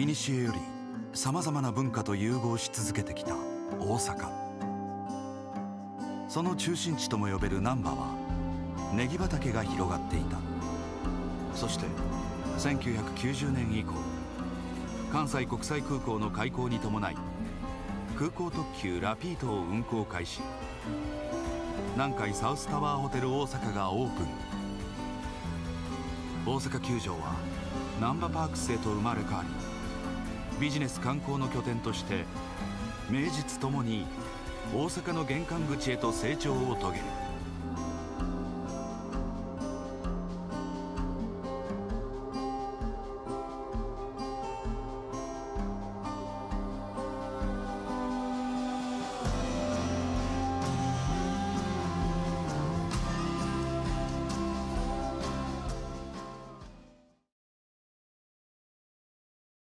古よりさまざまな文化と融合し続けてきた大阪。その中心地とも呼べる難波はネギ畑が広がっていた。そして1990年以降関西国際空港の開港に伴い空港特急ラピートを運航開始。南海サウスタワーホテル大阪がオープン。大阪球場は難波パークスへと生まれ変わりビジネス観光の拠点として名実ともに大阪の玄関口へと成長を遂げる。